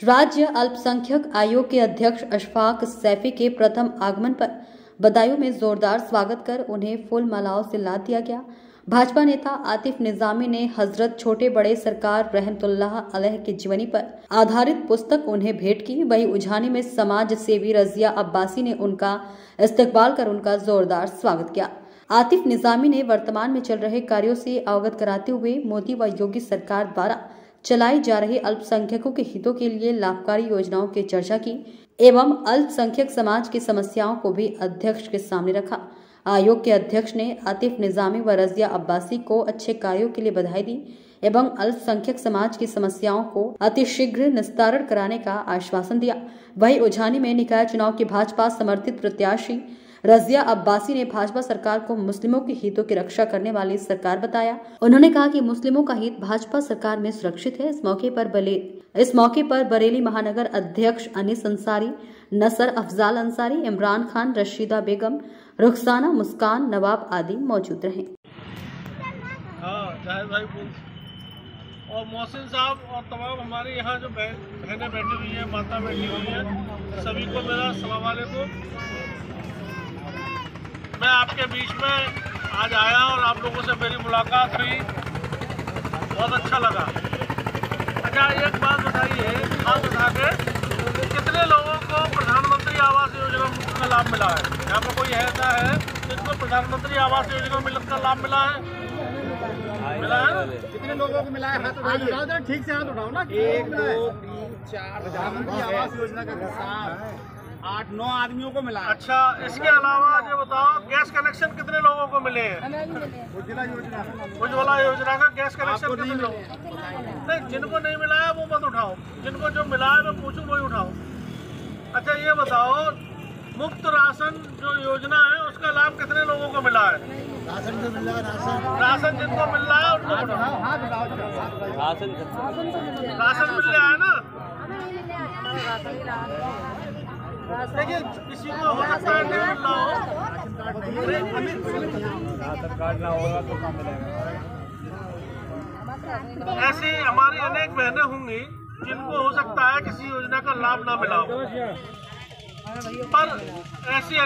राज्य अल्पसंख्यक आयोग के अध्यक्ष अशफाक सैफी के प्रथम आगमन पर बदायूं में जोरदार स्वागत कर उन्हें फूल मालाओं से लाद दिया गया। भाजपा नेता आतिफ निजामी ने हज़रत छोटे बड़े सरकार रहमतुल्लाह अलैह की जीवनी पर आधारित पुस्तक उन्हें भेंट की। वहीं उझानी में समाज सेवी रजिया अब्बासी ने उनका इस्तकबाल कर उनका जोरदार स्वागत किया। आतिफ निजामी ने वर्तमान में चल रहे कार्यों से अवगत कराते हुए मोदी व योगी सरकार द्वारा चलाई जा रही अल्पसंख्यकों के हितों के लिए लाभकारी योजनाओं की चर्चा की एवं अल्पसंख्यक समाज की समस्याओं को भी अध्यक्ष के सामने रखा। आयोग के अध्यक्ष ने आतिफ निजामी व रजिया अब्बासी को अच्छे कार्यों के लिए बधाई दी एवं अल्पसंख्यक समाज की समस्याओं को अतिशीघ्र निस्तारण कराने का आश्वासन दिया। वही उझानी में निकाय चुनाव की भाजपा समर्थित प्रत्याशी रजिया अब्बासी ने भाजपा सरकार को मुस्लिमों के हितों की रक्षा करने वाली सरकार बताया। उन्होंने कहा कि मुस्लिमों का हित भाजपा सरकार में सुरक्षित है। इस मौके पर बले, इस मौके पर बरेली महानगर अध्यक्ष अनिस अंसारी, नसर अफजाल अंसारी, इमरान खान, रशीदा बेगम, रुखसाना, मुस्कान, नवाब आदि मौजूद रहे। हाँ और मोहसिन साहब और तमाम हमारे यहाँ जो बहनें बैठी हुई हैं, माता बैठी हुई हैं, सभी को मेरा सलाम वालेकुम। मैं आपके बीच में आज आया और आप लोगों से मेरी मुलाकात हुई। बहुत अच्छा लगा। अच्छा एक बात बताइए बात बता के कितने लोगों को प्रधानमंत्री आवास योजना का लाभ मिला है? यहाँ पर कोई ऐसा है जिनको प्रधानमंत्री आवास योजना मिलने का लाभ मिला है? मिला है कितने लोगों को मिला है? हाथ उठाओ ठीक से हाथ उठाओ ना। एक दो तीन चार प्रधानमंत्री आवास योजना का आठ नौ आदमियों को मिला अच्छा इसके अलावा ये बताओ गैस कनेक्शन कितने लोगों को मिले हैं? उज्ज्वला योजना। उज्ज्वला योजना का गैस कनेक्शन कितने लोग नहीं जिनको नहीं मिला है वो मत उठाओ। जिनको जो मिला है मैं पूछूँ वही उठाओ। अच्छा ये बताओ मुफ़्त राशन जो योजना है उसका लाभ कितने लोगों को मिला है? राशन जो मिल रहा है राशन। राशन जिनको मिल रहा है उनको उठाओ। हाथ उठाओ। राशन मिल रहा है ना? देखिए किसी को हो। सकता नहीं मिल रहा हो ऐसी हमारी अनेक बहनें होंगी जिनको हो सकता है किसी योजना का लाभ ना मिला हो। पर ऐसी